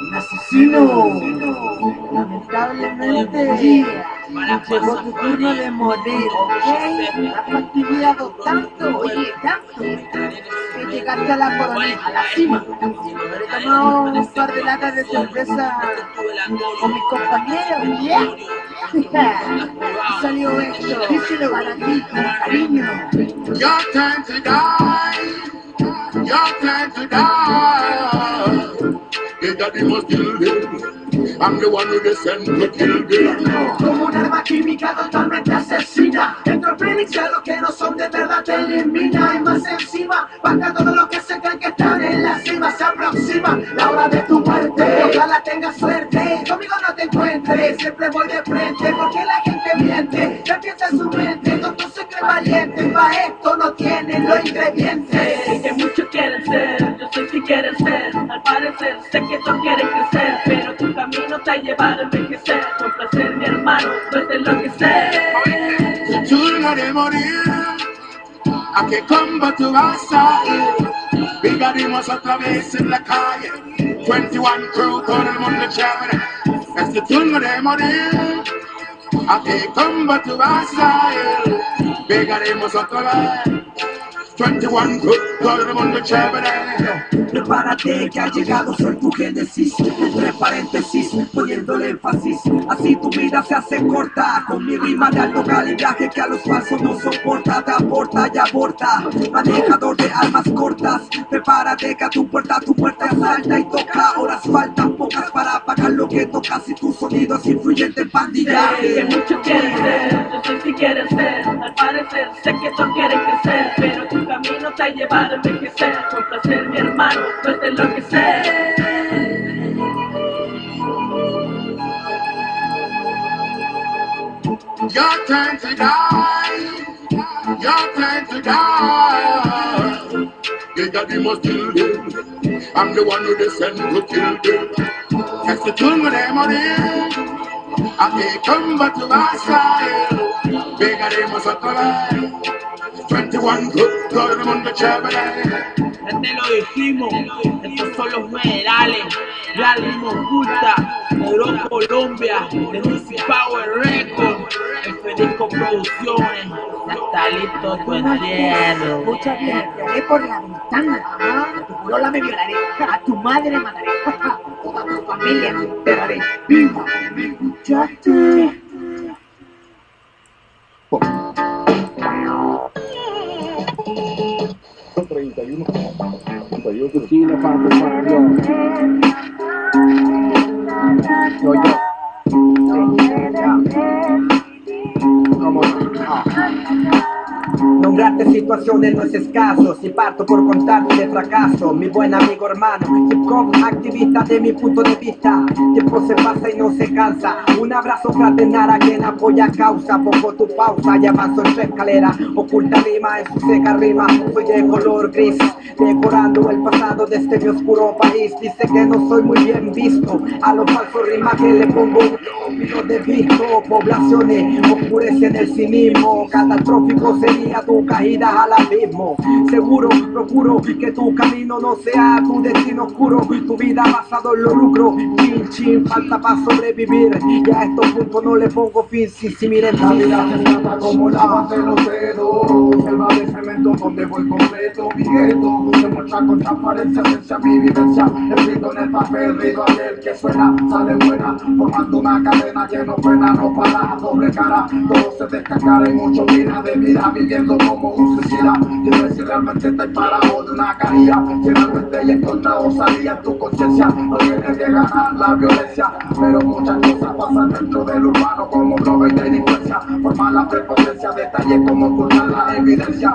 un asesino. Lamentablemente, llegó tu turno de morir, ¿ok? Has fastidiado tanto, oye, tanto, que llegaste a la corona, a la cima. He tomado un par de latas de cerveza con mis compañeros, ¿ya? Salió esto, díselo para ti, con cariño. Your time to die. Your time to die. The daddy must kill them. I'm the one who they send to kill them. Como un arma química totalmente asesina Dentro Phoenix a los que no son de verdad te elimina Y más encima, para todo lo que se creen que están en la cima Se aproxima la hora de tu muerte Ojalá tengas suerte, conmigo no te encuentres Siempre voy de frente porque la gente miente Ya piensa en su mente, tonto se cree valiente Pa' esto no tienen los ingredientes que muchos quieren ser, yo soy si quieres ser. Parecer sé que tú quieres crecer, pero tu camino te ha llevado a envejecer. Complacer mi hermano, no es de lo que sé. Turno de morir. A que combo tú vas a ir. Vigaremos otra vez en la calle. 21 crew, todo el mundo chévere. Es tu turno de morir. A que combo tú vas a ir. Vigaremos otra vez. 21 crew, todo el mundo chévere. Prepárate que ha llegado, soy tu génesis Entre paréntesis, poniéndole énfasis. Así tu vida se hace corta. Con mi rima de alto calibraje que a los falsos no soporta. Te aporta y aborta. Manejador de almas cortas. Prepárate que a tu puerta tu puerta asalta y toca Horas faltan pocas para apagar lo que tocas Y tu sonido es influyente en Que pandillaje muchos quieren ser, yo soy si quieres ser. Al parecer sé que tú quieres crecer, pero tu camino te ha llevado a envejecer. Complacer mi hermano, no es de lo que sé. Your time to die. Your time to die. Daddy must kill them. I'm the one who they send to kill them. That's the tune with them on it. I can't come back to my side. Vigaremos otra vez. 21 good, todo el mundo chévere. Ya te lo dijimos, estos son los federales, la lima oculta, Euro Colombia, de Music Power Records, el Federico Producciones, ya está listo tu entierro. Escucha bien, te haré por la ventana. Ah, A tu polola me violaré, a tu madre mataré, a toda tu familia me enterraré. ¡Viva! ¿Me escuchaste? 51. 51 que sí le falta el yo. Yo, yo. Come on. Ah. Nombrarte situaciones no es escaso Si parto por contarte de fracaso Mi buen amigo hermano Hip hop activista de mi punto de vista. Tiempo se pasa y no se cansa. Un abrazo fraternal a quien apoya causa. Pongo tu pausa y avanzo en tu escalera Oculta rima en su seca rima Soy de color gris Decorando el pasado de este mi oscuro país. Dice que no soy muy bien visto A los falsos rimas que le pongo. Lo de visto Poblaciones oscurecen el cinismo Catastrófico sería tu caída al abismo Seguro, procuro que tu camino no sea tu destino oscuro. Tu vida basado en lo lucro Chin, chin, falta para sobrevivir. Y a estos puntos no le pongo fin. Si, si miren La vida se trata como la base de los dedos. Selva de cemento donde voy completo Mi gueto. Se muestra con transparencia Esencia mi vivencia. Escrito en el papel Rido aquel que suena Sale buena. Formando una cadena que no frena No para. Doble cara Todo se descarga y mucho mira de vida viviendo como un suicida si realmente está parado de una caída. Si realmente ya encontrado salía en tu conciencia No tienes que ganar la violencia. Pero muchas cosas pasan dentro del urbano Como robo y delincuencia. Formar la prepotencia, detalles como ocultar la evidencia.